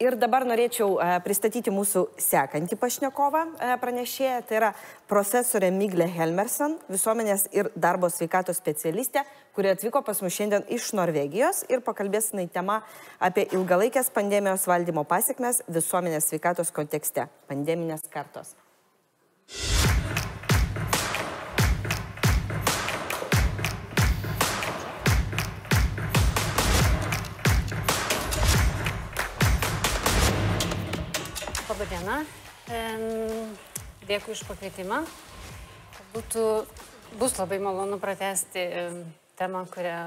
Ir dabar norėčiau e, pristatyti mūsų sekantį pašnekovą e, pranešėją. Tai yra profesorė Miglė Helmerson, visuomenės ir darbo sveikatos specialistė, kuri atvyko pas mus šiandien iš Norvegijos ir pakalbės jinai tema apie ilgalaikės pandemijos valdymo pasiekmes visuomenės sveikatos kontekste - pandeminės kartos. Labadiena. Dėkui iš pakvietimą. Būtų, bus labai malonu pratesti temą, kurią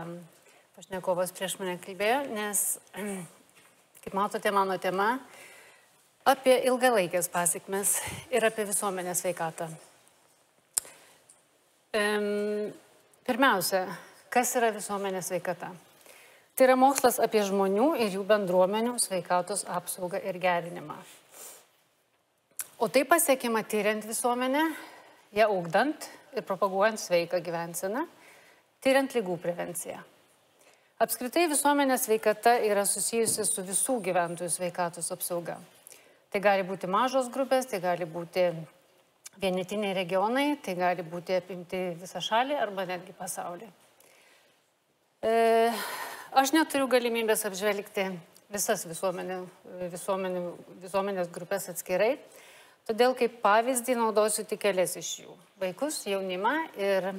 pašnekovas prieš mane kalbėjo, nes, kaip matote, mano tema apie ilgalaikės pasiekmes ir apie visuomenės veikatą. Pirmiausia, kas yra visuomenės veikata? Tai yra mokslas apie žmonių ir jų bendruomenių sveikatos apsaugą ir gerinimą. O tai pasiekima tyriant visuomenę, ją augdant ir propaguojant sveiką gyvenseną, tyriant lygų prevenciją. Apskritai visuomenės sveikata yra susijusi su visų gyventojų sveikatos apsauga. Tai gali būti mažos grupės, tai gali būti vienetiniai regionai, tai gali būti apimti visą šalį arba netgi pasaulį. E, aš neturiu galimybės apžvelgti visas visuomenė, visuomenė, visuomenės grupės atskirai. Todėl kaip pavyzdį naudosiu tik kelias iš jų - vaikus, jaunimą ir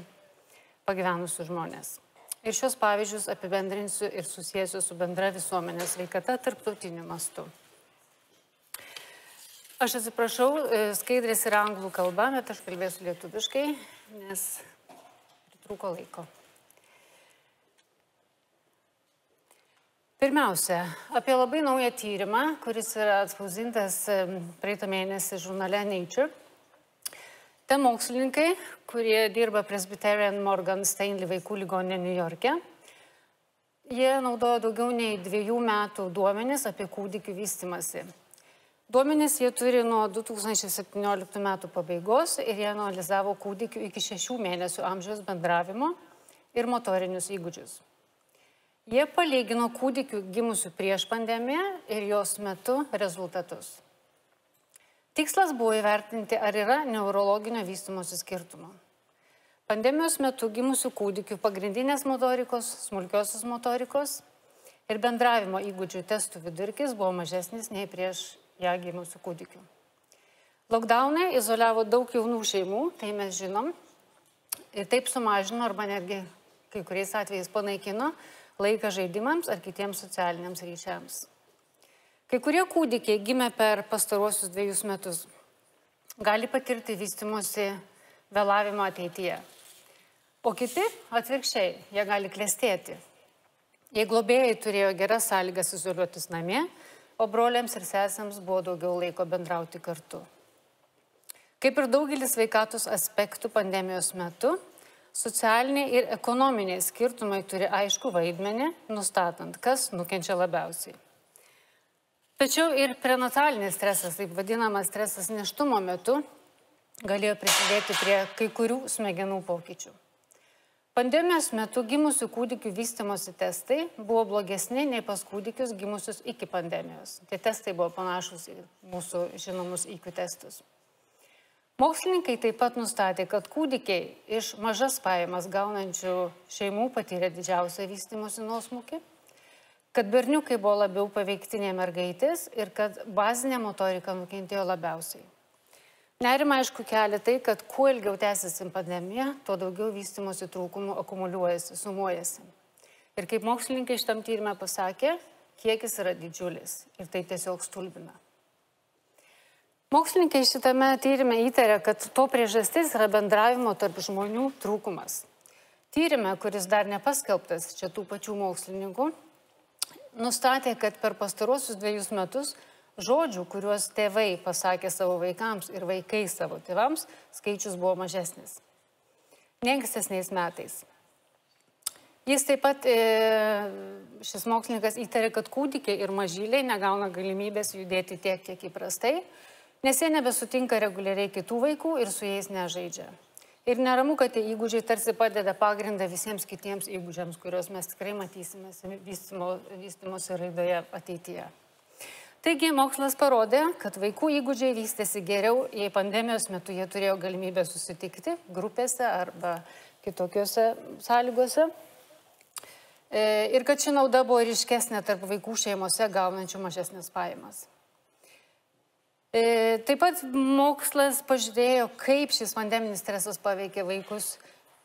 pagyvenusius žmonės. Ir šios pavyzdžius apibendrinsiu ir susijęsiu su bendra visuomenės veikata tarptautiniu mastu. Aš atsiprašau, e, skaidrės yra anglų kalba, bet aš kalbėsiu lietuviškai, nes trūko laiko. Pirmiausia, apie labai naują tyrimą, kuris yra atspausdintas praeitą mėnesį žurnale Nature. Ten mokslininkai, kurie dirba Presbyterian Morgan Stanley vaikų ligoninė New York'e, jie naudojo daugiau nei dviejų metų duomenis apie kūdikių vystimasi. Duomenis jie turi nuo 2017 metų pabaigos ir jie analizavo kūdikių iki šešių mėnesių amžiaus bendravimo ir motorinius įgūdžius. Jie palygino kūdikių gimusių prieš pandemiją ir jos metu rezultatus. Tikslas buvo įvertinti, ar yra neurologinio vystimosi skirtumo. Pandemijos metu gimusių kūdikių pagrindinės motorikos, smulkiosios motorikos ir bendravimo įgūdžių testų vidurkis buvo mažesnis nei prieš ją gimusių kūdikių. Lockdownai izoliavo daug jaunų šeimų, tai mes žinom, ir taip sumažino arba netgi kai kuriais atvejais panaikino laiką žaidimams ar kitiems socialiniams ryšiams. Kai kurie kūdikiai gimę per pastaruosius dviejus metus gali patirti vystimosi vėlavimą ateityje. O kiti atvirkščiai, jie gali klestėti. Jei globėjai turėjo geras sąlygas izoliuotis namie, o broliams ir sesėms buvo daugiau laiko bendrauti kartu. Kaip ir daugelis veikatos aspektų pandemijos metu, Socialiniai ir ekonominiai skirtumai turi aišku vaidmenį, nustatant, kas nukenčia labiausiai. Tačiau ir prenatalinis stresas, taip vadinamas stresas neštumo metu, galėjo prisidėti prie kai kurių smegenų pokyčių. Pandemijos metu gimusių kūdikių vystimosi testai buvo blogesni nei pas kūdikius gimusius iki pandemijos. Tie testai buvo panašus į mūsų žinomus įkių testus. Mokslininkai taip pat nustatė, kad kūdikiai iš mažas pajamas gaunančių šeimų patyrė didžiausią vystimosi nuosmukį, kad berniukai buvo labiau paveikti nei mergaitės ir kad bazinė motorika nukentėjo labiausiai. Nerima aišku kelia tai, kad kuo ilgiau tęsiasi pandemija, tuo daugiau vystimosi trūkumų akumuliuojasi, sumuojasi. Ir kaip mokslininkai šitam tyrimė pasakė, kiekis yra didžiulis ir tai tiesiog stulbina. Mokslininkai šitame tyrimė įtarė, kad to priežastis yra bendravimo tarp žmonių trūkumas. Tyrime, kuris dar nepaskelbtas čia tų pačių mokslininkų, nustatė, kad per pastarosius dviejus metus žodžių, kuriuos tėvai pasakė savo vaikams ir vaikai savo tėvams, skaičius buvo mažesnis. Ne ankstesniais metais. Jis taip pat, e, šis mokslininkas įtarė, kad kūdikiai ir mažyliai negauna galimybės judėti tiek, kiek įprastai nes jie nebesutinka reguliariai kitų vaikų ir su jais nežaidžia. Ir neramu, kad tie įgūdžiai tarsi padeda pagrindą visiems kitiems įgūdžiams, kuriuos mes tikrai matysime vystymosi raidoje ateityje. Taigi mokslas parodė, kad vaikų įgūdžiai vystėsi geriau, jei pandemijos metu jie turėjo galimybę susitikti grupėse arba kitokiuose sąlygose. E, ir kad ši nauda buvo ryškesnė tarp vaikų šeimose gaunančių mažesnės pajamas. E, taip pat mokslas pažiūrėjo, kaip šis pandeminis stresas paveikė vaikus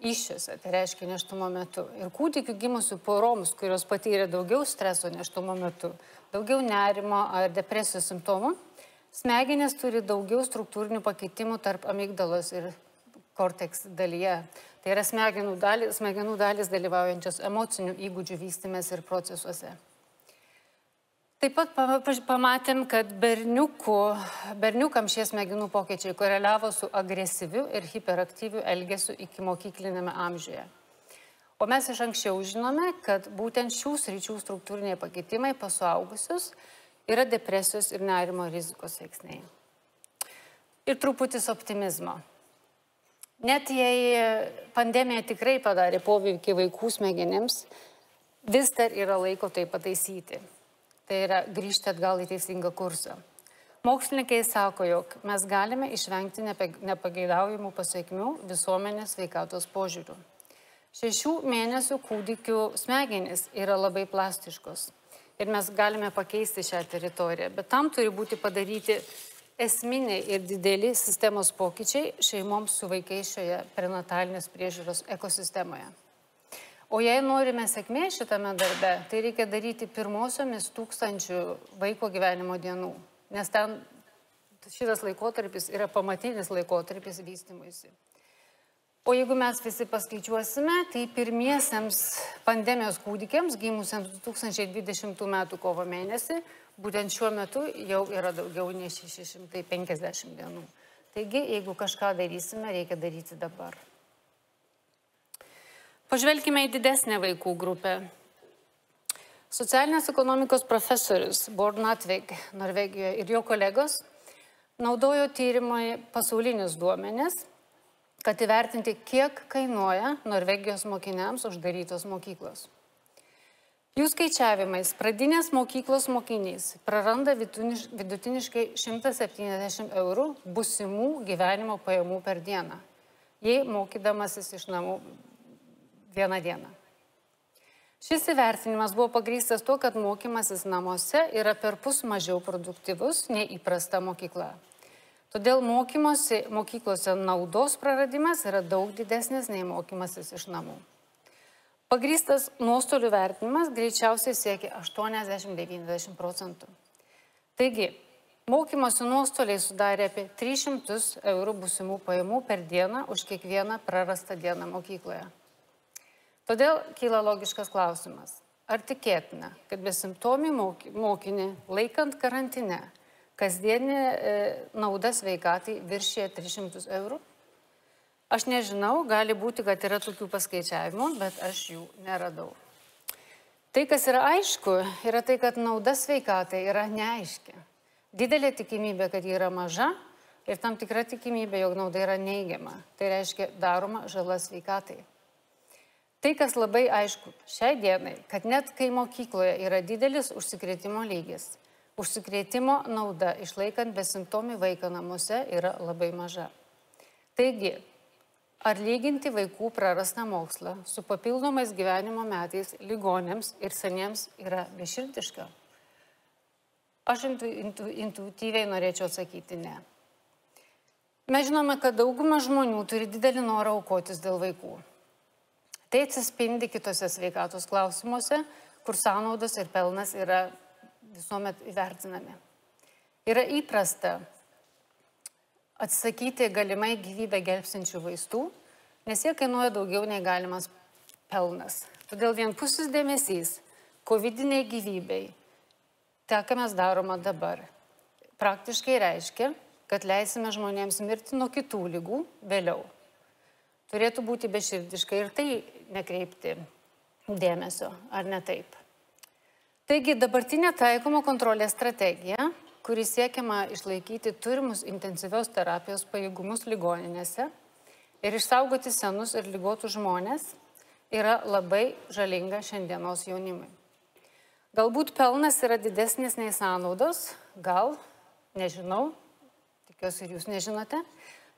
iššiose, tai reiškia neštumo metu. Ir kūdikių gimusių poroms, kurios patyrė daugiau streso neštumo metu, daugiau nerimo ar depresijos simptomų, smegenės turi daugiau struktūrinių pakeitimų tarp amygdalos ir korteks dalyje. Tai yra smegenų dalis, smegenų dalis dalyvaujančios emocinių įgūdžių vystimės ir procesuose. Taip pat pamatėm, kad berniukų, berniukam šie smegenų pokyčiai koreliavo su agresyviu ir hiperaktyviu elgesiu iki mokyklinėme amžiuje. O mes iš anksčiau žinome, kad būtent šių sričių struktūriniai pakeitimai pasuaugusius yra depresijos ir nerimo rizikos veiksniai. Ir truputis optimizmo. Net jei pandemija tikrai padarė poveikį vaikų smegenims, vis dar yra laiko tai pataisyti. Tai yra grįžti atgal į teisingą kursą. Mokslininkai sako, jog mes galime išvengti nepageidaujamų pasiekmių visuomenės veikatos požiūrių. Šešių mėnesių kūdikių smegenys yra labai plastiškos ir mes galime pakeisti šią teritoriją, bet tam turi būti padaryti esminiai ir dideli sistemos pokyčiai šeimoms su vaikais šioje prenatalinės priežiūros ekosistemoje. O jei norime sėkmės šitame darbe, tai reikia daryti pirmosiomis tūkstančių vaiko gyvenimo dienų, nes ten šitas laikotarpis yra pamatinis laikotarpis vystimuisi. O jeigu mes visi paskaičiuosime, tai pirmiesiems pandemijos kūdikiams gimusiems 2020 m. kovo mėnesį, būtent šiuo metu jau yra daugiau nei 650 dienų. Taigi, jeigu kažką darysime, reikia daryti dabar. Pažvelkime į didesnę vaikų grupę. Socialinės ekonomikos profesorius Born Atveg Norvegijoje ir jo kolegos naudojo tyrimui pasaulinius duomenis kad įvertinti, kiek kainuoja Norvegijos mokiniams uždarytos mokyklos. Jų skaičiavimais pradinės mokyklos mokinys praranda vidutiniškai 170 eurų busimų gyvenimo pajamų per dieną, jei mokydamasis iš namų vieną dieną. Šis įvertinimas buvo pagrystas tuo, kad mokymasis namuose yra per pus mažiau produktyvus nei įprasta mokykla. Todėl mokymosi mokyklose naudos praradimas yra daug didesnis nei mokymasis iš namų. Pagrystas nuostolių vertinimas greičiausiai siekia 80-90 procentų. Taigi, mokymosi nuostoliai sudarė apie 300 eurų būsimų pajamų per dieną už kiekvieną prarastą dieną mokykloje. Todėl kyla logiškas klausimas. Ar tikėtina, kad besimptomį mokinį laikant karantine kasdienė e, nauda sveikatai viršė 300 eurų. Aš nežinau, gali būti, kad yra tokių paskaičiavimų, bet aš jų neradau. Tai, kas yra aišku, yra tai, kad nauda sveikatai yra neaiški. Didelė tikimybė, kad ji yra maža ir tam tikra tikimybė, jog nauda yra neigiama. Tai reiškia daroma žala sveikatai. Tai, kas labai aišku šiai dienai, kad net kai mokykloje yra didelis užsikrėtimo lygis, Užsikrėtimo nauda išlaikant besimptomį vaiką namuose yra labai maža. Taigi, ar lyginti vaikų prarastą mokslą su papildomais gyvenimo metais ligonėms ir seniems yra beširdiška? Aš intu, intu, intuityviai norėčiau atsakyti ne. Mes žinome, kad dauguma žmonių turi didelį norą aukotis dėl vaikų. Tai atsispindi kitose sveikatos klausimuose, kur sąnaudos ir pelnas yra visuomet įvertinami. Yra įprasta atsisakyti galimai gyvybę gelbsinčių vaistų, nes jie kainuoja daugiau nei galimas pelnas. Todėl vienpusis dėmesys COVID-19 gyvybei, tai ką mes darome dabar, praktiškai reiškia, kad leisime žmonėms mirti nuo kitų lygų vėliau. Turėtų būti beširdiškai ir tai nekreipti dėmesio, ar ne taip? Taigi dabartinė taikoma kontrolės strategija, kuri siekiama išlaikyti turimus intensyvios terapijos pajėgumus ligoninėse ir išsaugoti senus ir lygotus žmonės, yra labai žalinga šiandienos jaunimui. Galbūt pelnas yra didesnis nei sąnaudos, gal, nežinau, tikiuosi ir jūs nežinote.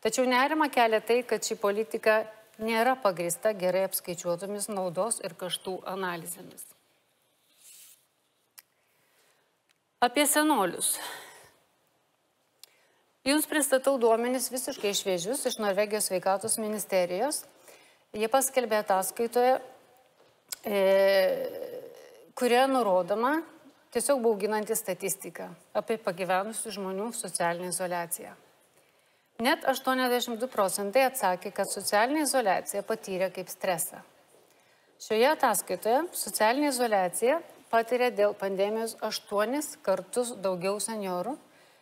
Tačiau nerima kelia tai, kad ši politika nėra pagrįsta gerai apskaičiuotomis naudos ir kaštų analizėmis. Apie senolius. Jums pristatau duomenis visiškai šviežius iš Norvegijos sveikatos ministerijos. Jie paskelbė ataskaitoje, e, kurioje nurodoma tiesiog bauginanti statistika apie pagyvenusių žmonių socialinę izolaciją. Net 82 procentai atsakė, kad socialinė izolacija patyrė kaip stresą. Šioje ataskaitoje socialinė izolacija patiria dėl pandemijos 8 kartus daugiau seniorų,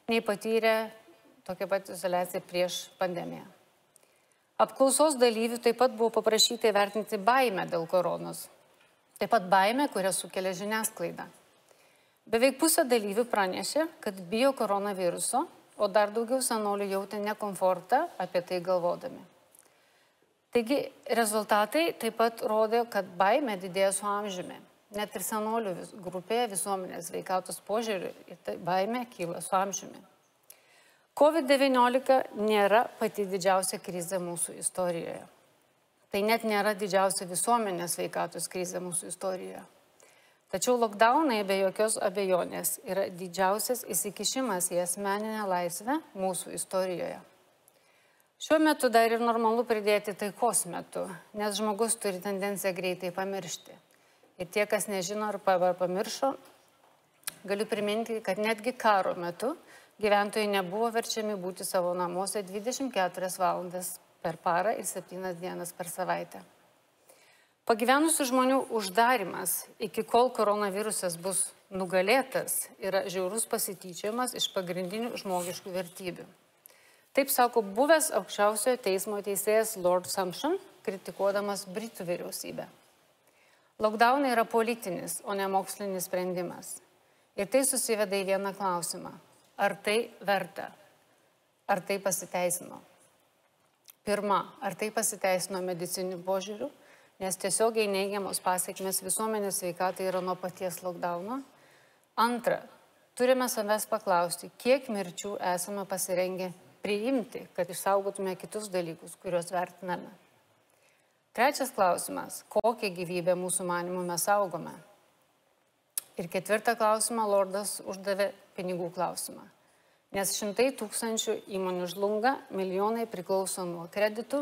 nei patyrė tokia pat izolacija prieš pandemiją. Apklausos dalyvių taip pat buvo paprašyta įvertinti baimę dėl koronos. Taip pat baimę, kurią sukelia žiniasklaida. Beveik pusė dalyvių pranešė, kad bijo koronaviruso, o dar daugiau senolių jautė nekomfortą apie tai galvodami. Taigi rezultatai taip pat rodė, kad baimė didėja su amžiumi. Net ir senolių grupėje visuomenės veikatos požiūrių tai baimė kyla su amžiumi. COVID-19 nėra pati didžiausia krizė mūsų istorijoje. Tai net nėra didžiausia visuomenės veikatos krizė mūsų istorijoje. Tačiau lockdownai be jokios abejonės yra didžiausias įsikišimas į asmeninę laisvę mūsų istorijoje. Šiuo metu dar ir normalu pridėti taikos metu, nes žmogus turi tendenciją greitai pamiršti. Ir tie, kas nežino ar pamiršo, galiu priminti, kad netgi karo metu gyventojai nebuvo verčiami būti savo namuose 24 valandas per parą ir 7 dienas per savaitę. Pagyvenusių žmonių uždarimas, iki kol koronavirusas bus nugalėtas, yra žiaurus pasityčiamas iš pagrindinių žmogiškų vertybių. Taip sako buvęs aukščiausiojo teismo teisėjas Lord Sumption, kritikuodamas Britų vyriausybę. Lockdownai yra politinis, o ne mokslinis sprendimas. Ir tai susiveda į vieną klausimą. Ar tai verta? Ar tai pasiteisino? Pirma, ar tai pasiteisino medicinių požiūrių, nes tiesiogiai neigiamos pasiekmes visuomenės sveikatai yra nuo paties lockdowno. Antra, turime savęs paklausti, kiek mirčių esame pasirengę priimti, kad išsaugotume kitus dalykus, kuriuos vertiname. Trečias klausimas, kokią gyvybę mūsų manimų mes saugome? Ir ketvirtą klausimą Lordas uždavė pinigų klausimą. Nes šimtai tūkstančių įmonių žlunga, milijonai priklauso nuo kreditų,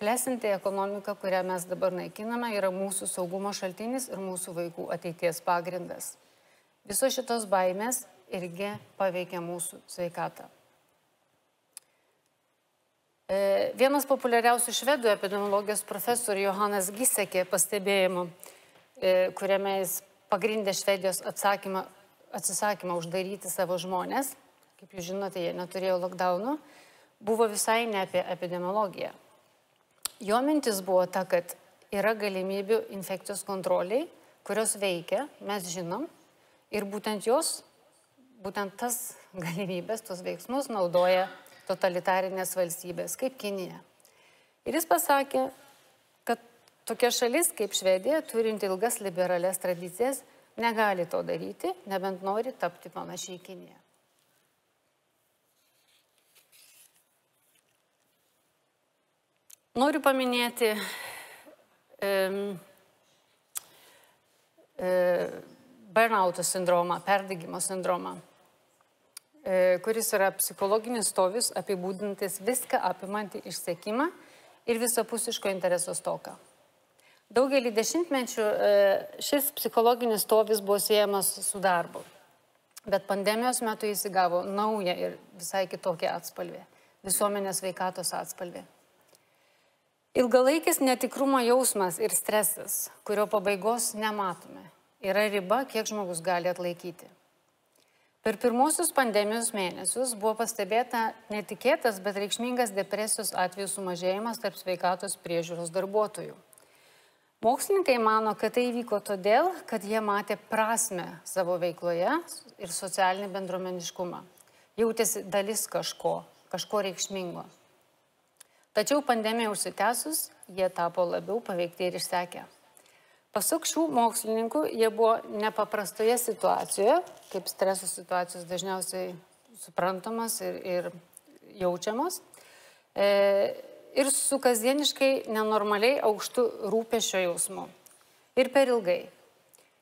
klesinti ekonomiką, kurią mes dabar naikiname, yra mūsų saugumo šaltinis ir mūsų vaikų ateities pagrindas. Visos šitos baimės irgi paveikia mūsų sveikatą. E, vienas populiariausių švedų epidemiologijos profesorių Johanas Gisekė pastebėjimų, e, kuriame jis pagrindė Švedijos atsakymą, atsisakymą uždaryti savo žmonės, kaip jūs žinote, jie neturėjo lockdownų, buvo visai ne apie epidemiologiją. Jo mintis buvo ta, kad yra galimybių infekcijos kontroliai, kurios veikia, mes žinom, ir būtent jos, būtent tas galimybės, tos veiksmus naudoja totalitarinės valstybės, kaip Kinija. Ir jis pasakė, Tokia šalis kaip Švedija, turinti ilgas liberales tradicijas, negali to daryti, nebent nori tapti panašiai Kinėje. Noriu paminėti e, e, burnouto sindromą, perdegimo sindromą, e, kuris yra psichologinis stovis apibūdintis viską apimantį išsekimą ir visapusiško intereso stoką. Daugelį dešimtmečių e, šis psichologinis stovis buvo siejamas su darbu. Bet pandemijos metu jis įgavo naują ir visai kitokią atspalvį - visuomenės veikatos atspalvį. Ilgalaikis netikrumo jausmas ir stresas, kurio pabaigos nematome, yra riba, kiek žmogus gali atlaikyti. Per pirmosius pandemijos mėnesius buvo pastebėta netikėtas, bet reikšmingas depresijos atvejų sumažėjimas tarp sveikatos priežiūros darbuotojų. Mokslininkai mano, kad tai įvyko todėl, kad jie matė prasme savo veikloje ir socialinį bendromeniškumą. Jautėsi dalis kažko, kažko reikšmingo. Tačiau pandemija užsitęsus, jie tapo labiau paveikti ir išsekę. Pasak šių mokslininkų, jie buvo nepaprastoje situacijoje, kaip streso situacijos dažniausiai suprantamas ir, ir jaučiamas, e, ir su kasdieniškai nenormaliai aukštu rūpešio jausmu. Ir per ilgai.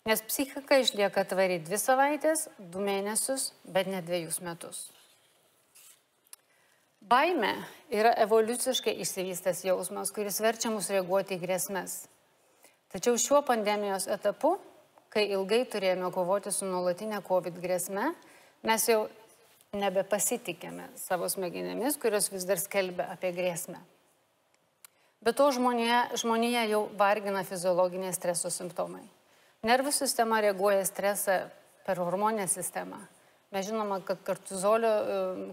Nes psichika išlieka tvari dvi savaitės, du mėnesius, bet ne dviejus metus. Baime yra evoliuciškai išsivystęs jausmas, kuris verčia mus reaguoti į grėsmes. Tačiau šiuo pandemijos etapu, kai ilgai turėjome kovoti su nuolatinė COVID grėsme, mes jau nebepasitikėme savo smegenėmis, kurios vis dar skelbia apie grėsmę. Be to žmonėje, žmonėje jau vargina fiziologiniai streso simptomai. Nervų sistema reaguoja stresą per hormonę sistemą. Mes žinome, kad kortizolio,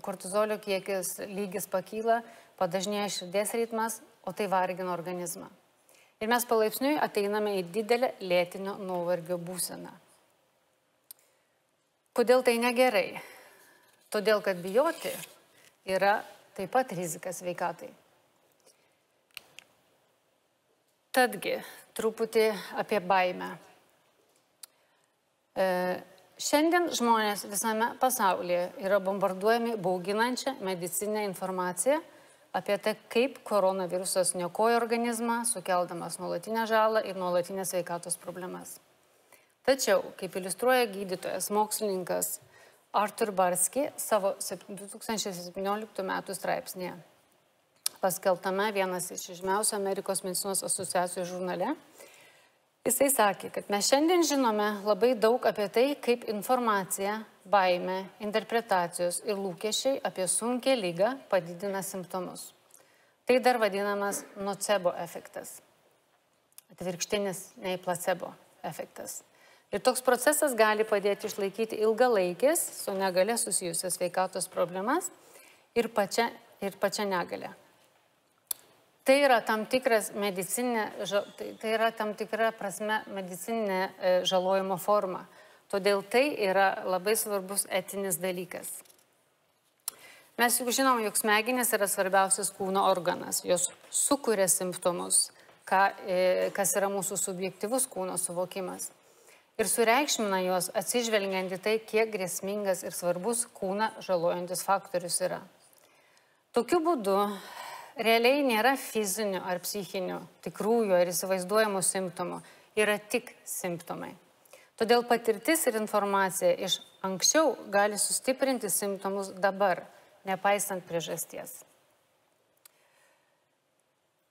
kortizolio kiekis lygis pakyla, padažnėja širdies ritmas, o tai vargina organizmą. Ir mes palaipsniui ateiname į didelę lėtinio nuovargio būseną. Kodėl tai negerai? Todėl, kad bijoti yra taip pat rizika sveikatai. Tadgi, truputį apie baimę. E, šiandien žmonės visame pasaulyje yra bombarduojami bauginančią medicinę informaciją apie tai, kaip koronavirusas nekoja organizmą, sukeldamas nuolatinę žalą ir nuolatinės sveikatos problemas. Tačiau, kaip iliustruoja gydytojas, mokslininkas Artur Barski savo 2017 m. straipsnėje, paskeltame vienas iš žymiausių Amerikos medicinos asociacijų žurnale, Jisai sakė, kad mes šiandien žinome labai daug apie tai, kaip informacija, baime, interpretacijos ir lūkesčiai apie sunkę lygą padidina simptomus. Tai dar vadinamas nocebo efektas. Atvirkštinis nei placebo efektas. Ir toks procesas gali padėti išlaikyti ilgalaikės su negale susijusias sveikatos problemas ir pačią, ir pačią negalę. Tai yra tam tikras medicinė, tai, tai yra tam tikra prasme medicinė e, žalojimo forma. Todėl tai yra labai svarbus etinis dalykas. Mes juk žinom, jog smegenys yra svarbiausias kūno organas. Jos sukuria simptomus, ką, e, kas yra mūsų subjektivus kūno suvokimas. Ir sureikšmina juos atsižvelgiant į tai, kiek grėsmingas ir svarbus kūną žalojantis faktorius yra. Tokiu būdu realiai nėra fizinių ar psichinių, tikrųjų ar įsivaizduojamų simptomų, yra tik simptomai. Todėl patirtis ir informacija iš anksčiau gali sustiprinti simptomus dabar, nepaisant priežasties.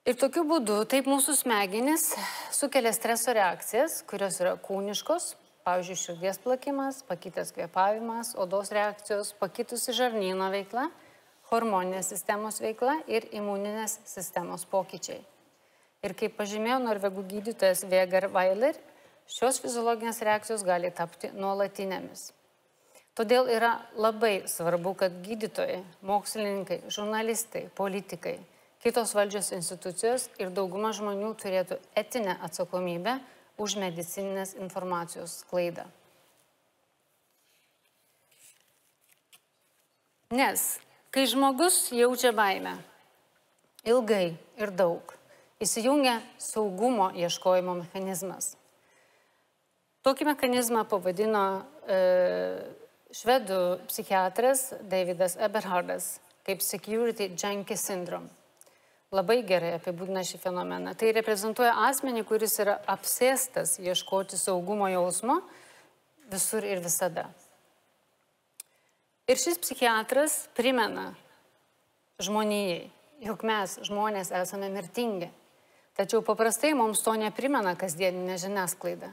Ir tokiu būdu taip mūsų smegenys sukelia streso reakcijas, kurios yra kūniškos, pavyzdžiui, širdies plakimas, pakitęs kvėpavimas, odos reakcijos, pakitusi žarnyno veikla hormoninės sistemos veikla ir imuninės sistemos pokyčiai. Ir kaip pažymėjo norvegų gydytojas Vegar Weiler, šios fiziologinės reakcijos gali tapti nuolatinėmis. Todėl yra labai svarbu, kad gydytojai, mokslininkai, žurnalistai, politikai, kitos valdžios institucijos ir dauguma žmonių turėtų etinę atsakomybę už medicininės informacijos sklaidą. Nes Kai žmogus jaučia baimę ilgai ir daug, įsijungia saugumo ieškojimo mechanizmas. Tokį mechanizmą pavadino e, švedų psichiatras Davidas Eberhardas kaip security junkie syndrome. Labai gerai apibūdina šį fenomeną. Tai reprezentuoja asmenį, kuris yra apsėstas ieškoti saugumo jausmo visur ir visada. Ir šis psichiatras primena žmonijai, jog mes žmonės esame mirtingi. Tačiau paprastai mums to neprimena kasdieninė žiniasklaida.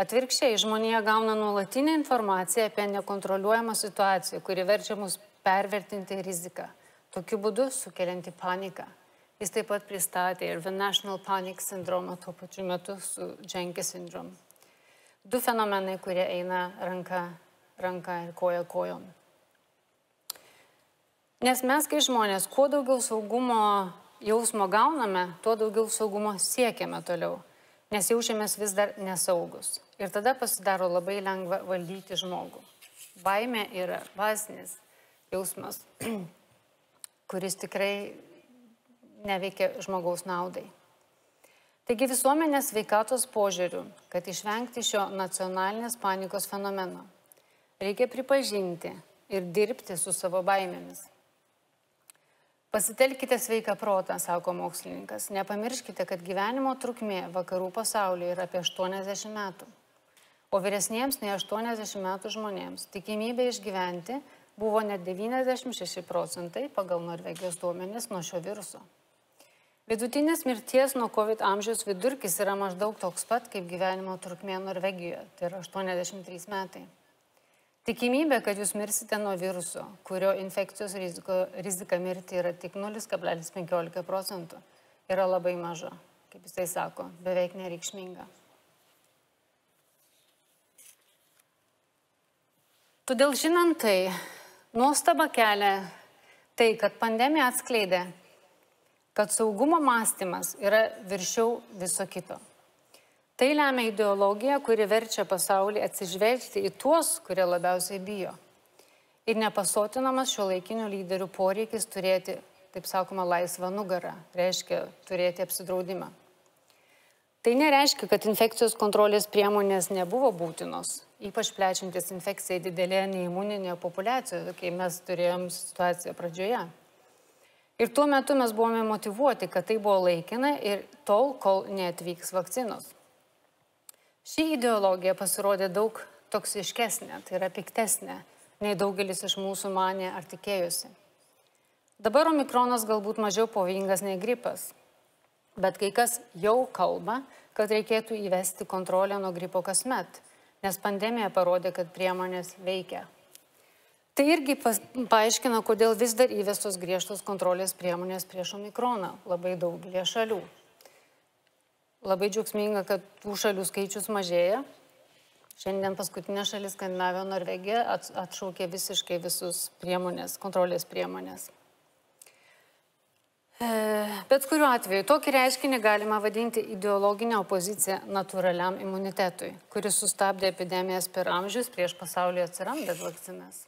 Atvirkščiai, žmonija gauna nuolatinę informaciją apie nekontroliuojamą situaciją, kuri verčia mus pervertinti riziką. Tokiu būdu sukelianti paniką. Jis taip pat pristatė ir The National Panic Syndrome tuo pačiu metu su Jenkins syndrome. Du fenomenai, kurie eina ranka, ranka ir koja kojom. Nes mes, kai žmonės, kuo daugiau saugumo jausmo gauname, tuo daugiau saugumo siekiame toliau, nes jaučiamės vis dar nesaugus. Ir tada pasidaro labai lengva valdyti žmogų. Baimė yra bazinis jausmas, kuris tikrai neveikia žmogaus naudai. Taigi visuomenės veikatos požiūrių, kad išvengti šio nacionalinės panikos fenomeno, reikia pripažinti ir dirbti su savo baimėmis. Pasitelkite sveiką protą, sako mokslininkas. Nepamirškite, kad gyvenimo trukmė vakarų pasaulyje yra apie 80 metų. O vyresniems nei 80 metų žmonėms tikimybė išgyventi buvo net 96 procentai pagal Norvegijos duomenis nuo šio viruso. Vidutinės mirties nuo COVID amžiaus vidurkis yra maždaug toks pat kaip gyvenimo trukmė Norvegijoje, tai yra 83 metai. Tikimybė, kad jūs mirsite nuo viruso, kurio infekcijos riziko, rizika mirti yra tik 0,15 procentų, yra labai maža, kaip jisai sako, beveik nereikšminga. Todėl žinant tai, nuostaba kelia tai, kad pandemija atskleidė, kad saugumo mąstymas yra viršiau viso kito. Tai lemia ideologija, kuri verčia pasaulį atsižvelgti į tuos, kurie labiausiai bijo. Ir nepasotinamas šio laikinių lyderių poreikis turėti, taip sakoma, laisvą nugarą, reiškia turėti apsidraudimą. Tai nereiškia, kad infekcijos kontrolės priemonės nebuvo būtinos, ypač plečiantis infekcijai didelėje neįmuninėje populiacijoje, kai mes turėjom situaciją pradžioje. Ir tuo metu mes buvome motivuoti, kad tai buvo laikina ir tol, kol neatvyks vakcinos. Ši ideologija pasirodė daug toksiškesnė, tai yra piktesnė, nei daugelis iš mūsų manė ar tikėjusi. Dabar omikronas galbūt mažiau pavojingas nei gripas, bet kai kas jau kalba, kad reikėtų įvesti kontrolę nuo gripo kasmet, nes pandemija parodė, kad priemonės veikia. Tai irgi pas, paaiškina, kodėl vis dar įvestos griežtos kontrolės priemonės prieš omikroną labai daugelį šalių. Labai džiaugsminga, kad tų šalių skaičius mažėja. Šiandien paskutinė šalis Skandinavija, Norvegija atšaukė visiškai visus priemonės, kontrolės priemonės. E, bet kuriuo atveju tokį reiškinį galima vadinti ideologinę opoziciją natūraliam imunitetui, kuris sustabdė epidemijas per amžius prieš pasaulyje atsirandant vakcinas.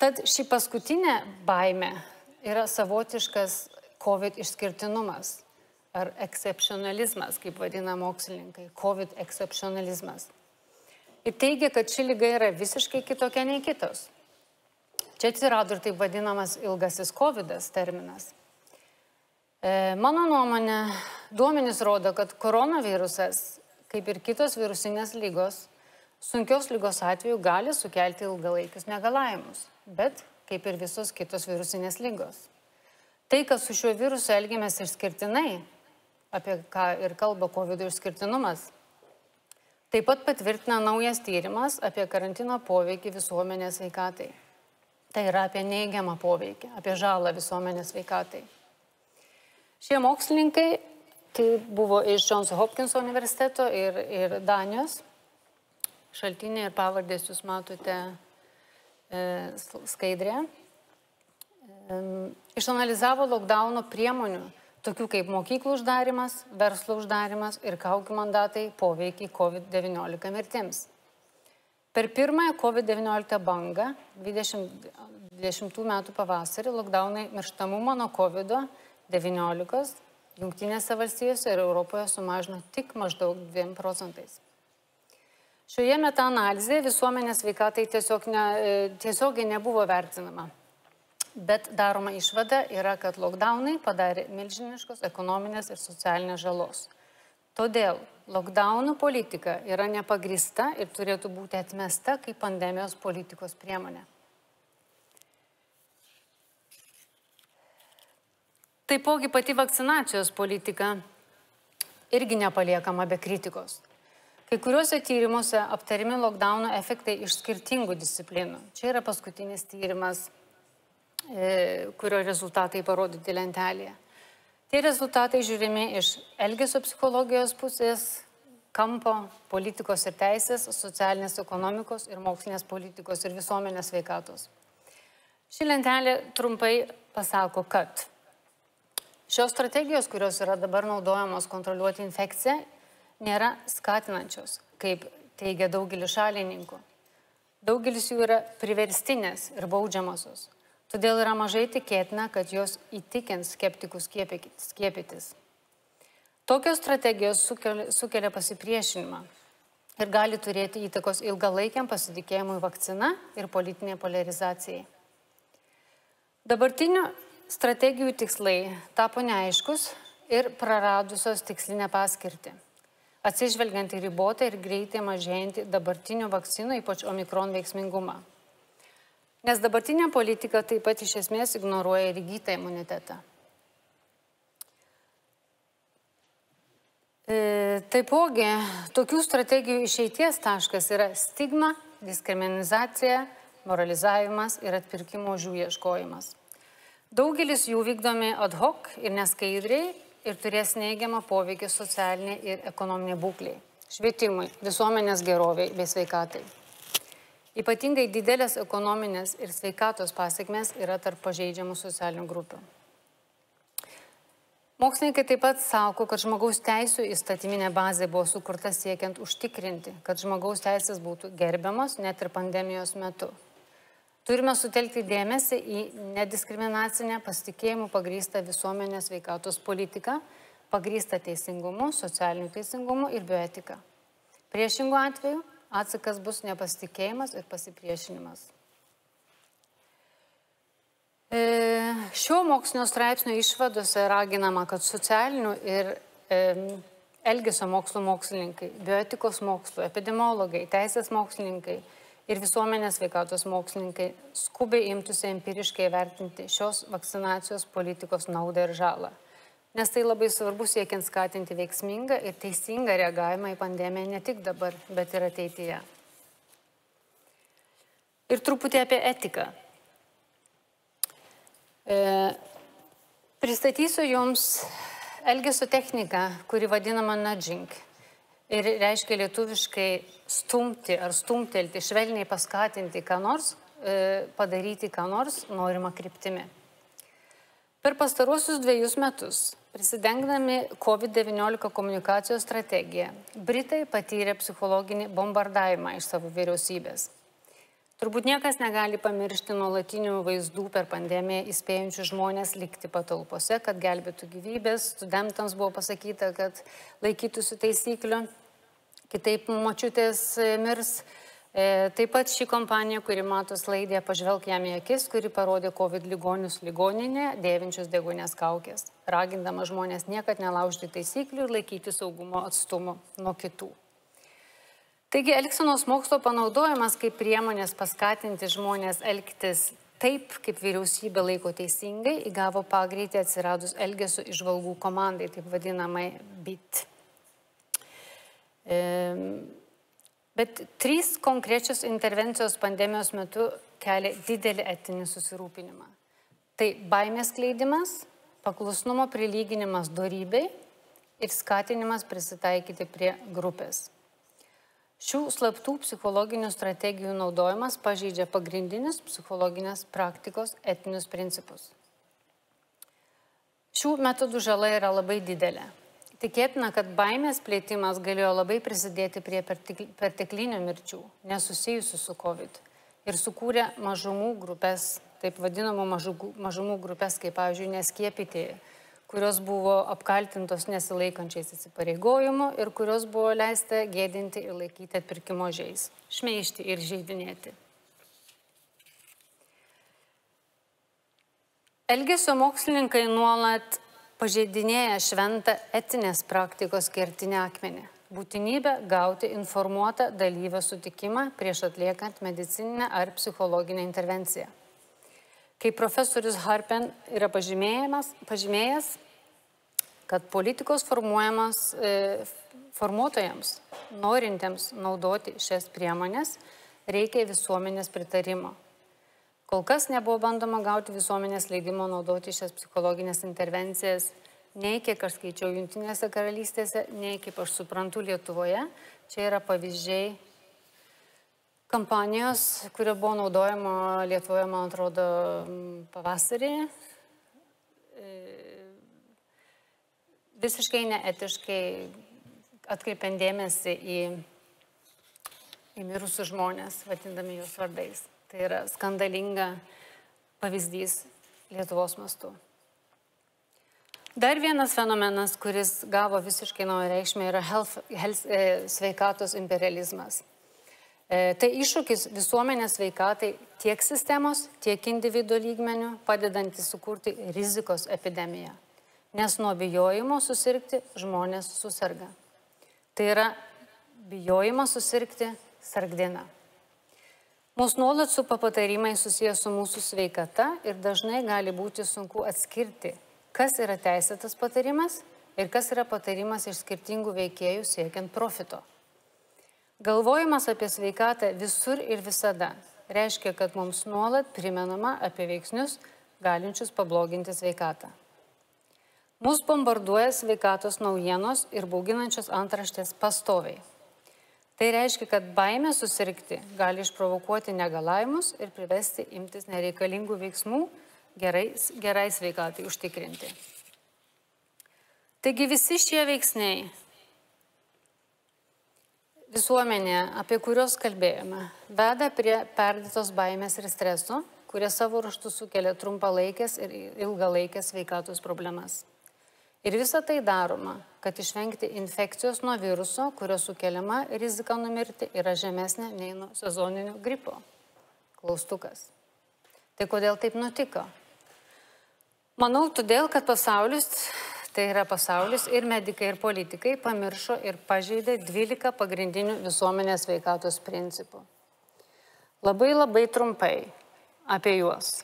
Tad ši paskutinė baime yra savotiškas COVID išskirtinumas ar excepcionalizmas, kaip vadina mokslininkai, COVID excepcionalizmas. Ir teigia, kad ši lyga yra visiškai kitokia nei kitos. Čia atsirado ir taip vadinamas ilgasis COVID terminas. E, mano nuomonė, duomenys rodo, kad koronavirusas, kaip ir kitos virusinės lygos, sunkios lygos atveju gali sukelti ilgalaikius negalavimus, bet kaip ir visos kitos virusinės lygos. Tai, kad su šiuo virusu elgiamės išskirtinai, apie ką ir kalba COVID išskirtinumas. Taip pat patvirtina naujas tyrimas apie karantino poveikį visuomenės veikatai. Tai yra apie neigiamą poveikį, apie žalą visuomenės veikatai. Šie mokslininkai, tai buvo iš Johns Hopkins universiteto ir, ir Danijos, šaltiniai ir pavardės jūs matote e, skaidrėje, e, išanalizavo lockdowno priemonių tokių kaip mokyklų uždarimas, verslo uždarimas ir kaukių mandatai poveikiai COVID-19 mirtims. Per pirmąją COVID-19 bangą 2020 m. pavasarį lockdownai mirštamumą nuo COVID-19 Junktinėse valstijose ir Europoje sumažino tik maždaug 2 procentais. Šioje metaanalizėje visuomenės veikatai tiesiog ne, tiesiogiai nebuvo vertinama. Bet daroma išvada yra, kad lockdownai padarė milžiniškos ekonominės ir socialinės žalos. Todėl lockdownų politika yra nepagrista ir turėtų būti atmesta kaip pandemijos politikos priemonė. Taipogi pati vakcinacijos politika irgi nepaliekama be kritikos. Kai kuriuose tyrimuose aptarimi lockdowno efektai iš skirtingų disciplinų. Čia yra paskutinis tyrimas kurio rezultatai parodyti lentelėje. Tie rezultatai žiūrimi iš elgesio psichologijos pusės, kampo, politikos ir teisės, socialinės ekonomikos ir mokslinės politikos ir visuomenės veikatos. Ši lentelė trumpai pasako, kad šios strategijos, kurios yra dabar naudojamos kontroliuoti infekciją, nėra skatinančios, kaip teigia daugelis šalininkų. Daugelis jų yra priverstinės ir baudžiamosios. Todėl yra mažai tikėtina, kad jos įtikins skeptikus skiepytis. Tokios strategijos sukelia, sukelia pasipriešinimą ir gali turėti įtakos ilgalaikiam pasitikėjimui vakcina ir politinė polarizacijai. Dabartinių strategijų tikslai tapo neaiškus ir praradusios tikslinę paskirtį. Atsižvelgiant į ribotą ir greitai mažėjantį dabartinių vakcinų, ypač omikron veiksmingumą. Nes dabartinė politika taip pat iš esmės ignoruoja ir įgytą imunitetą. E, taipogi, tokių strategijų išeities taškas yra stigma, diskriminacija, moralizavimas ir atpirkimo už jų ieškojimas. Daugelis jų vykdomi ad hoc ir neskaidriai ir turės neigiamą poveikį socialinė ir ekonominė būklė, švietimui, visuomenės geroviai bei sveikatai. Ypatingai didelės ekonominės ir sveikatos pasiekmes yra tarp pažeidžiamų socialinių grupių. Mokslininkai taip pat sako, kad žmogaus teisų įstatyminė bazė buvo sukurta siekiant užtikrinti, kad žmogaus teisės būtų gerbiamas net ir pandemijos metu. Turime sutelkti dėmesį į nediskriminacinę pasitikėjimų pagrįstą visuomenės veikatos politiką, pagrįstą teisingumu, socialiniu teisingumu ir bioetika. Priešingų atveju atsakas bus nepasitikėjimas ir pasipriešinimas. E, šio mokslinio straipsnio išvadose raginama, kad socialinių ir e, elgesio mokslo mokslininkai, bioetikos mokslo, epidemiologai, teisės mokslininkai ir visuomenės veikatos mokslininkai skubiai imtųsi empiriškai vertinti šios vakcinacijos politikos naudą ir žalą. Nes tai labai svarbu siekiant skatinti veiksmingą ir teisingą reagavimą į pandemiją ne tik dabar, bet ir ateityje. Ir truputį apie etiką. E, pristatysiu Jums elgesio techniką, kuri vadinama nudging ir reiškia lietuviškai stumti ar stumtelti, švelniai paskatinti ką nors, e, padaryti ką nors norimą kryptimi. Per pastaruosius dviejus metus, prisidengdami COVID-19 komunikacijos strategiją, Britai patyrė psichologinį bombardavimą iš savo vyriausybės. Turbūt niekas negali pamiršti nuolatinių vaizdų per pandemiją įspėjančių žmonės likti patalpose, kad gelbėtų gyvybės. Studentams buvo pasakyta, kad laikytųsi taisyklių, kitaip močiutės mirs. E, taip pat ši kompanija, kuri mato slaidė, pažvelk jam į akis, kuri parodė COVID ligonius ligoninė, dėvinčius degunės kaukės, ragindama žmonės niekad nelaužti taisyklių ir laikyti saugumo atstumo nuo kitų. Taigi Elksenos mokslo panaudojimas kaip priemonės paskatinti žmonės elgtis taip, kaip vyriausybė laiko teisingai, įgavo pagreitį atsiradus Elgesio išvalgų komandai, taip vadinamai BIT. Bet trys konkrečios intervencijos pandemijos metu kelia didelį etinį susirūpinimą. Tai baimės kleidimas, paklusnumo prilyginimas darybei ir skatinimas prisitaikyti prie grupės. Šių slaptų psichologinių strategijų naudojimas pažeidžia pagrindinius psichologinės praktikos etinius principus. Šių metodų žala yra labai didelė. Tikėtina, kad baimės plėtimas galėjo labai prisidėti prie perteklinių mirčių, nesusijusių su COVID, ir sukūrė mažumų grupės, taip vadinamų mažumų grupės, kaip, pavyzdžiui, neskiepyti kurios buvo apkaltintos nesilaikančiais įsipareigojimų ir kurios buvo leista gėdinti ir laikyti atpirkimo žiais, šmeišti ir žaidinėti. Elgesio mokslininkai nuolat pažeidinėja šventą etinės praktikos kertinę akmenį - būtinybę gauti informuotą dalyvio sutikimą prieš atliekant medicininę ar psichologinę intervenciją. Kaip profesorius Harpen yra pažymėjęs, kad politikos e, formuotojams, norintiems naudoti šias priemonės, reikia visuomenės pritarimo. Kol kas nebuvo bandoma gauti visuomenės leidimo naudoti šias psichologinės intervencijas, nei kiek aš skaičiau Junktinėse karalystėse, nei kaip aš suprantu Lietuvoje. Čia yra pavyzdžiai kampanijos, kurio buvo naudojama Lietuvoje, man atrodo, pavasarį. Visiškai neetiškai atkreipiant dėmesį į, į mirusius žmonės, vadindami juos vardais. Tai yra skandalinga pavyzdys Lietuvos mastu. Dar vienas fenomenas, kuris gavo visiškai naują reikšmę, yra health, health, e, sveikatos imperializmas. E, tai iššūkis visuomenės sveikatai tiek sistemos, tiek individuo lygmenių, padedantis sukurti rizikos epidemiją. Nes nuo bijojimo susirgti žmonės susirga. Tai yra bijojimas susirgti sargdina. Mūsų nuolat supa patarimai susijęs su mūsų sveikata ir dažnai gali būti sunku atskirti kas yra teisėtas patarimas ir kas yra patarimas iš skirtingų veikėjų siekiant profito. Galvojimas apie sveikatą visur ir visada reiškia, kad mums nuolat primenama apie veiksnius galinčius pabloginti sveikatą. Mūsų bombarduoja sveikatos naujienos ir bauginančios antraštės pastoviai. Tai reiškia, kad baimė susirgti gali išprovokuoti negalavimus ir privesti imtis nereikalingų veiksmų gerai, gerai sveikatai užtikrinti. Taigi visi šie veiksniai visuomenė, apie kuriuos kalbėjome, veda prie perdėtos baimės ir streso, kurie savo raštų sukelia trumpalaikės ir ilgalaikės sveikatos problemas. Ir visa tai daroma, kad išvengti infekcijos nuo viruso, kurio sukeliama rizika numirti yra žemesnė nei nuo sezoninio gripo. Klaustukas. Tai kodėl taip nutiko? Manau, todėl, kad pasaulis, tai yra pasaulis ir medikai, ir politikai pamiršo ir pažeidė 12 pagrindinių visuomenės veikatos principų. Labai labai trumpai apie juos.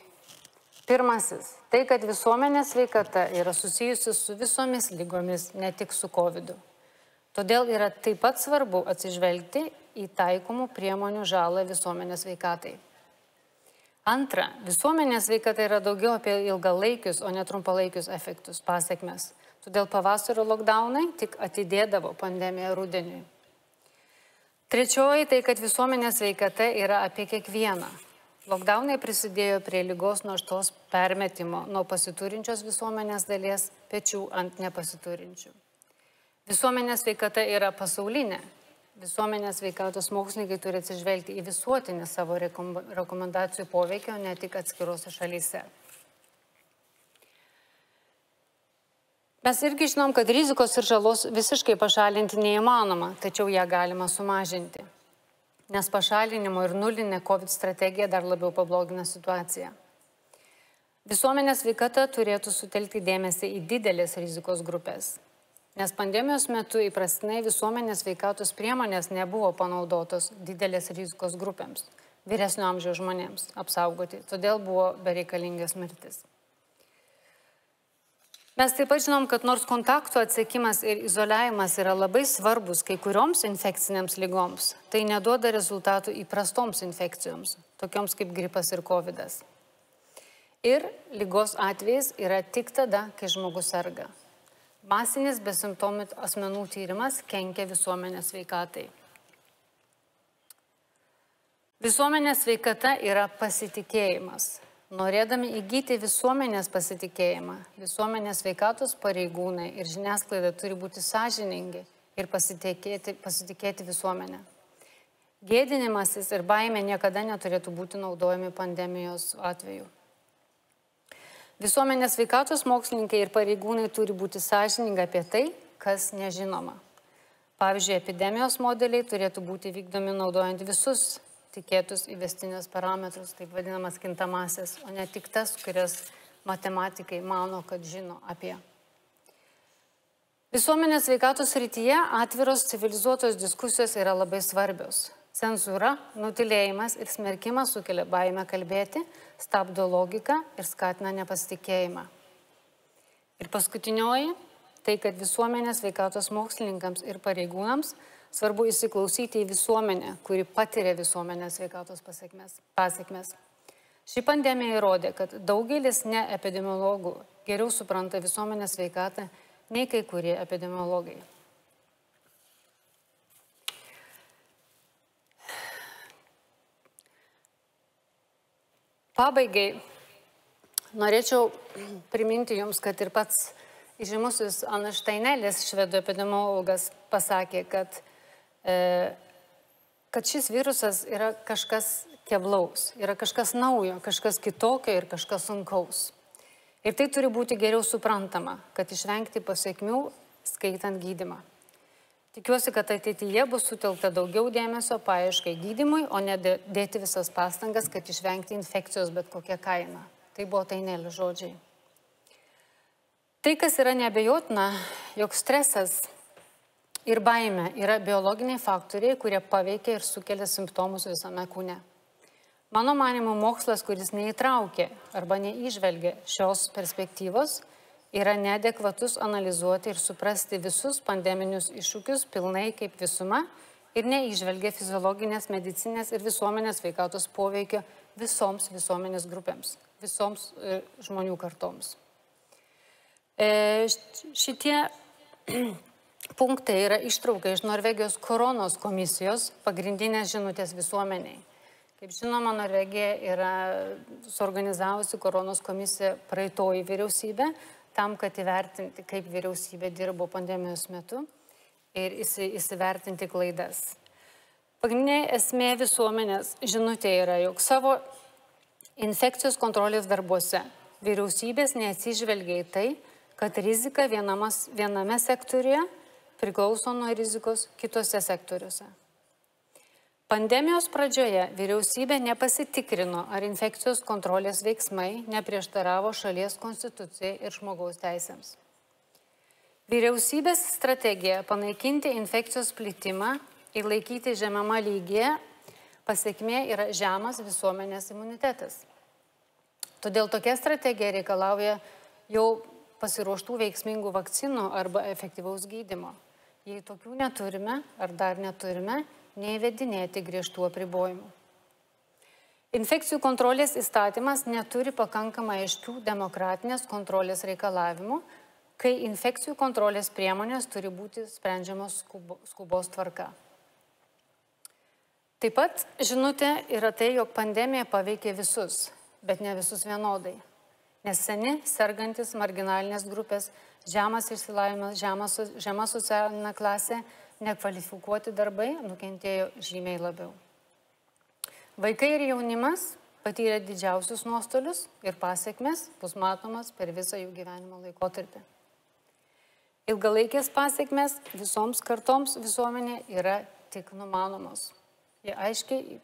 Pirmasis - tai, kad visuomenės veikata yra susijusi su visomis lygomis, ne tik su COVID. -u. Todėl yra taip pat svarbu atsižvelgti į taikomų priemonių žalą visuomenės veikatai. Antra, visuomenės veikata yra daugiau apie ilgalaikius, o ne trumpalaikius efektus, pasiekmes. Todėl pavasario lockdownai tik atidėdavo pandemiją rudeniui. Trečioji tai, kad visuomenės veikata yra apie kiekvieną. Lockdownai prisidėjo prie lygos naštos permetimo nuo pasiturinčios visuomenės dalies pečių ant nepasiturinčių. Visuomenės veikata yra pasaulinė visuomenės veikatos mokslininkai turi atsižvelgti į visuotinį savo rekomendacijų poveikio, ne tik atskiruose šalyse. Mes irgi žinom, kad rizikos ir žalos visiškai pašalinti neįmanoma, tačiau ją galima sumažinti. Nes pašalinimo ir nulinė COVID strategija dar labiau pablogina situaciją. Visuomenės veikata turėtų sutelkti dėmesį į didelės rizikos grupės Nes pandemijos metu įprastinai visuomenės veikatos priemonės nebuvo panaudotos didelės rizikos grupėms, vyresnio amžiaus žmonėms apsaugoti, todėl buvo bereikalingas mirtis. Mes taip pat žinom, kad nors kontaktų atsiekimas ir izoliavimas yra labai svarbus kai kurioms infekcinėms lygoms, tai neduoda rezultatų įprastoms infekcijoms, tokioms kaip gripas ir COVID. -as. Ir lygos atvejais yra tik tada, kai žmogus serga. Masinis besimptomų asmenų tyrimas kenkia visuomenės veikatai. Visuomenės veikata yra pasitikėjimas. Norėdami įgyti visuomenės pasitikėjimą, visuomenės veikatos pareigūnai ir žiniasklaida turi būti sąžiningi ir pasitikėti, pasitikėti visuomenę. Gėdinimasis ir baimė niekada neturėtų būti naudojami pandemijos atveju. Visuomenės veikatos mokslininkai ir pareigūnai turi būti sąžininga apie tai, kas nežinoma. Pavyzdžiui, epidemijos modeliai turėtų būti vykdomi naudojant visus tikėtus įvestinės parametrus, taip vadinamas kintamasias, o ne tik tas, kurias matematikai mano, kad žino apie. Visuomenės veikatos rytyje atviros civilizuotos diskusijos yra labai svarbios. Cenzūra, nutilėjimas ir smerkimas sukelia baimę kalbėti, stabdo logiką ir skatina nepasitikėjimą. Ir paskutinioji - tai, kad visuomenės veikatos mokslininkams ir pareigūnams svarbu įsiklausyti į visuomenę, kuri patiria visuomenės veikatos pasiekmes. pasiekmes. Ši pandemija įrodė, kad daugelis ne epidemiologų geriau supranta visuomenės veikatą nei kai kurie epidemiologai. Pabaigai norėčiau priminti Jums, kad ir pats žymusis Anaštainelis, švedų epidemiologas, pasakė, kad, kad šis virusas yra kažkas keblaus, yra kažkas naujo, kažkas kitokio ir kažkas sunkaus. Ir tai turi būti geriau suprantama, kad išvengti pasiekmių skaitant gydimą. Tikiuosi, kad ateityje bus sutelkta daugiau dėmesio paaiškai gydimui, o ne dėti visas pastangas, kad išvengti infekcijos bet kokią kainą. Tai buvo tainėlį žodžiai. Tai, kas yra nebejotina, jog stresas ir baime yra biologiniai faktoriai, kurie paveikia ir sukelia simptomus visame kūne. Mano manimo, mokslas, kuris neįtraukė arba neižvelgia šios perspektyvos, yra neadekvatus analizuoti ir suprasti visus pandeminius iššūkius pilnai kaip visuma ir neižvelgia fiziologinės, medicinės ir visuomenės veikatos poveikio visoms visuomenės grupėms, visoms e, žmonių kartoms. E, šitie punktai yra ištraukai iš Norvegijos koronos komisijos pagrindinės žinutės visuomeniai. Kaip žinoma, Norvegija yra suorganizavusi koronos komisiją praeitoji vyriausybė tam, kad įvertinti, kaip vyriausybė dirbo pandemijos metu ir įsivertinti klaidas. Pagrindinė esmė visuomenės žinutė yra, jog savo infekcijos kontrolės darbuose vyriausybės neatsižvelgia į tai, kad rizika vienamas, viename sektoriuje priklauso nuo rizikos kitose sektoriuose. Pandemijos pradžioje vyriausybė nepasitikrino, ar infekcijos kontrolės veiksmai neprieštaravo šalies konstitucijai ir žmogaus teisėms. Vyriausybės strategija panaikinti infekcijos plitimą ir laikyti žemama lygyje pasiekmė yra žemas visuomenės imunitetas. Todėl tokia strategija reikalauja jau pasiruoštų veiksmingų vakcinų arba efektyvaus gydimo. Jei tokių neturime ar dar neturime, neįvedinėti griežtų apribojimų. Infekcijų kontrolės įstatymas neturi pakankamai aiškių demokratinės kontrolės reikalavimų, kai infekcijų kontrolės priemonės turi būti sprendžiamos skubos tvarka. Taip pat žinutė yra tai, jog pandemija paveikė visus, bet ne visus vienodai. Nes seni, sergantis, marginalinės grupės, žemas išsilavimas, žema socialinė klasė nekvalifikuoti darbai nukentėjo žymiai labiau. Vaikai ir jaunimas patyrė didžiausius nuostolius ir pasiekmes bus matomas per visą jų gyvenimo laikotarpį. Ilgalaikės pasiekmes visoms kartoms visuomenė yra tik numanomos. Jie aiškiai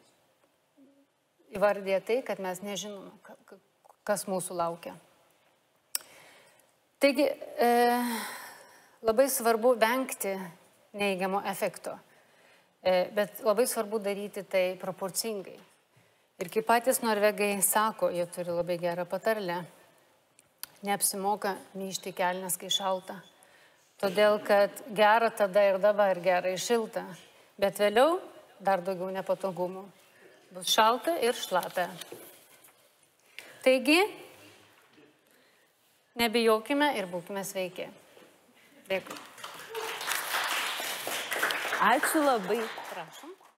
įvardė tai, kad mes nežinome, kas mūsų laukia. Taigi, e, labai svarbu vengti neįgiamo efekto. E, bet labai svarbu daryti tai proporcingai. Ir kaip patys norvegai sako, jie turi labai gerą patarlę, neapsimoka myšti kelnes, kai šalta. Todėl, kad gera tada ir dabar, gera ir šilta. Bet vėliau dar daugiau nepatogumų. Bus šalta ir šlapia. Taigi, nebijokime ir būkime sveiki. Dėkui. Ačiū labai.